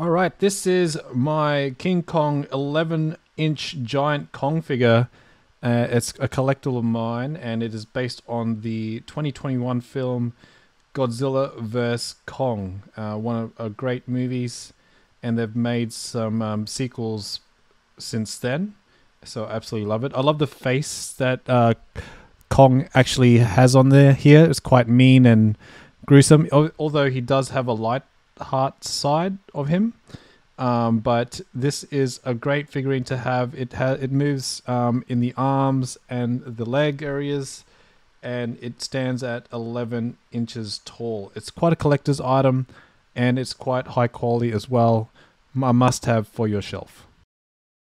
All right, this is my King Kong 11 inch giant Kong figure. Uh, it's a collectible of mine, and it is based on the 2021 film Godzilla vs. Kong, uh, one of uh, great movies, and they've made some um, sequels since then. So I absolutely love it. I love the face that uh, Kong actually has on there here. It's quite mean and gruesome, although he does have a light heart side of him. Um, but this is a great figurine to have. It ha- it moves um, in the arms and the leg areas, and it stands at 11 inches tall. It's quite a collector's item, and it's quite high quality as well. A must have for your shelf.